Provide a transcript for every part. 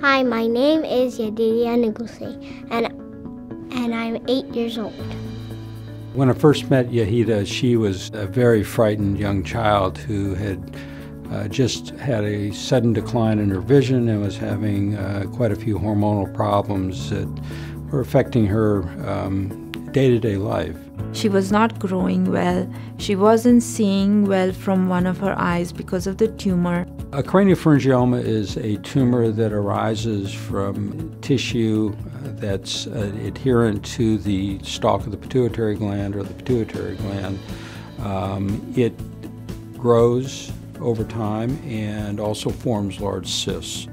Hi, my name is Yedidia Nigussa, and, and I'm eight years old. When I first met Yahida, she was a very frightened young child who had uh, just had a sudden decline in her vision and was having uh, quite a few hormonal problems that were affecting her day to day life. She was not growing well. She wasn't seeing well from one of her eyes because of the tumor. A craniopharyngioma is a tumor that arises from tissue that's uh, adherent to the stalk of the pituitary gland or the pituitary gland. Um, it grows over time and also forms large cysts.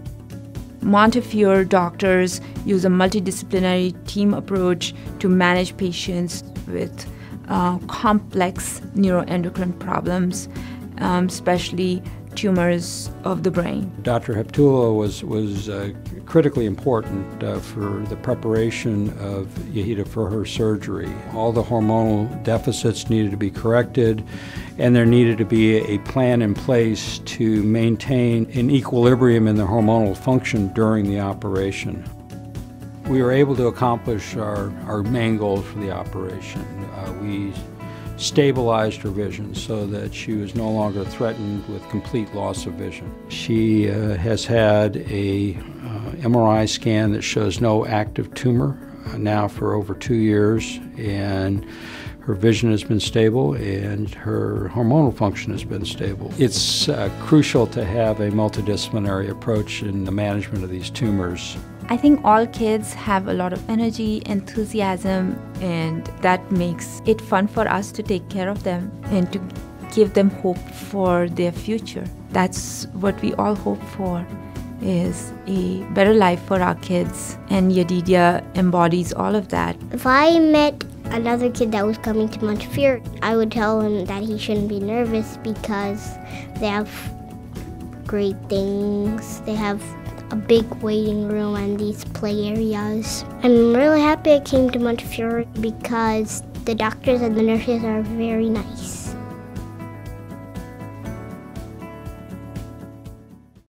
Montefiore doctors use a multidisciplinary team approach to manage patients with uh, complex neuroendocrine problems, um, especially tumors of the brain. Dr. Heptulla was, was uh, critically important uh, for the preparation of Yahida for her surgery. All the hormonal deficits needed to be corrected, and there needed to be a plan in place to maintain an equilibrium in the hormonal function during the operation. We were able to accomplish our, our main goals for the operation. Uh, we stabilized her vision so that she was no longer threatened with complete loss of vision. She uh, has had a uh, MRI scan that shows no active tumor uh, now for over two years, and her vision has been stable and her hormonal function has been stable. It's uh, crucial to have a multidisciplinary approach in the management of these tumors. I think all kids have a lot of energy, enthusiasm, and that makes it fun for us to take care of them and to give them hope for their future. That's what we all hope for is a better life for our kids and Yedidia embodies all of that. If I met another kid that was coming to Montefiore, I would tell him that he shouldn't be nervous because they have great things. They have a big waiting room and these play areas. I'm really happy I came to Montefiore because the doctors and the nurses are very nice.